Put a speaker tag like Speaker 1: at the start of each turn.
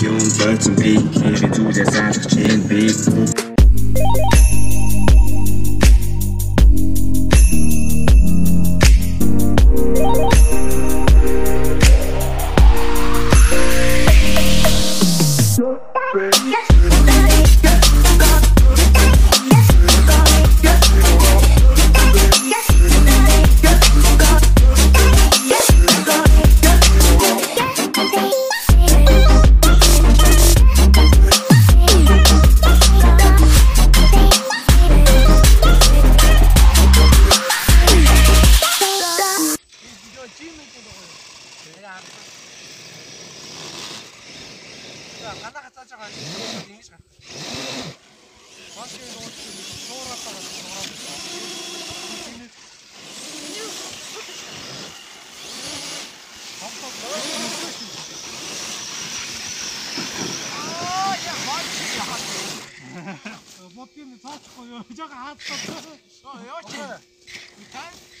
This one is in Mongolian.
Speaker 1: June 13 big kid into the side chin big Yes.
Speaker 2: Ганааха зааж байгаа юм ингэж гарах. Маш их нууц суураад байгаа суураад.
Speaker 3: Вот юм цаахгүй юу. Жага хаацсан.
Speaker 2: Яа чи. Тань. Мураа.